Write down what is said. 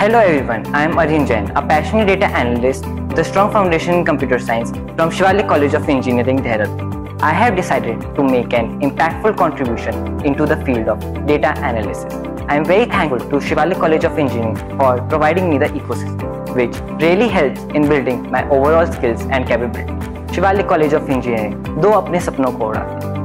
Hello everyone, I am Arihant Jain, a passionate data analyst with a strong foundation in computer science from Shivalik College of Engineering, Dehradun. I have decided to make an impactful contribution into the field of data analysis. I am very thankful to Shivalik College of Engineering for providing me the ecosystem, which really helps in building my overall skills and capability. Shivalik College of Engineering, दो अपने सपनों को उड़ाते